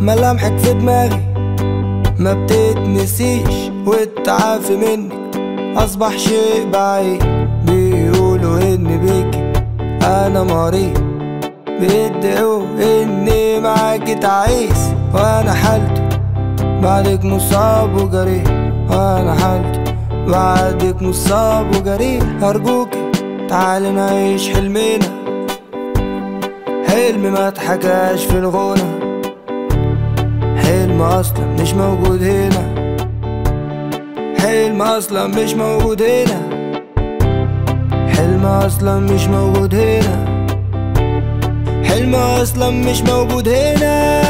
ملامحك في دماغي. ما بتتنسيش والتعافي منك أصبح شيء بعيد بيقولوا إني بيكي أنا مريض بيدعوا إني معاكي تعيس. وأنا حالتي بعدك مصاب وجريح. وأنا حالتي بعدك مصاب وجريح. أرجوكي تعالي نعيش حلمنا. حلم ما اتحكاش في الغنى. حلم أصلا مش موجود هنا. حلم أصلا مش موجود هنا. حلم أصلا مش موجود هنا. حلم أصلا مش موجود هنا.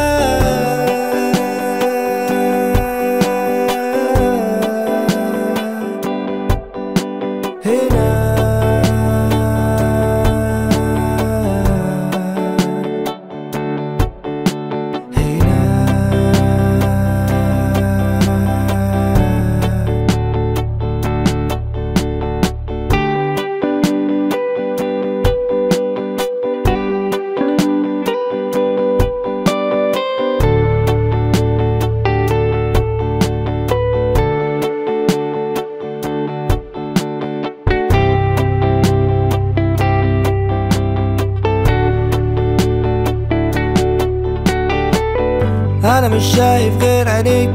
أنا مش شايف غير عينيك.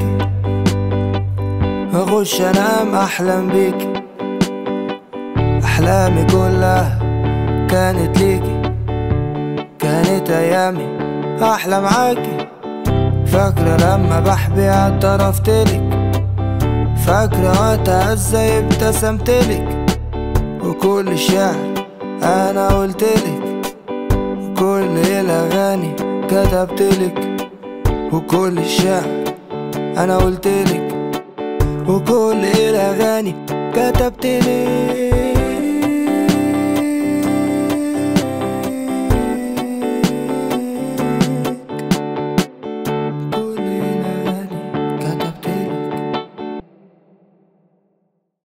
اخش انام احلم بيك. أحلامي كلها كانت ليكي كانت أيامي أحلى معاكي فاكرة لما بحبي اعترفتلك فاكرة وقتها إزاي ابتسمتلك وكل الشعر أنا قلتلك وكل الأغاني كتبتلك وكل الشعر أنا قلتلك وكل الأغاني كتبتلك